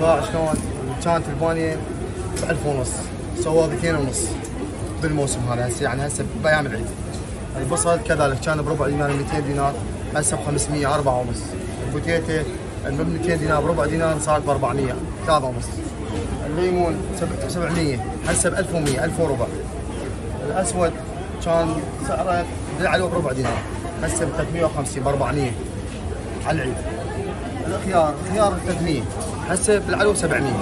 باع شلون كانت البانيه ب 1000 ونص سوى 200 ونص بالموسم هذا. هسه يعني هسه بأيام العيد. البصل كذلك كان بربع دينار 200 دينار هسه ب 500 4 ونص البوتيته ب 200 دينار بربع دينار صار ب 400 3 ونص الليمون 700 هسه ب 1100 1000 وربع. الأسود كان سعره بالعلو بربع دينار هسه ب 350 ب 400 على العيد. الخيار الخيار 300 هسه بالعلو 700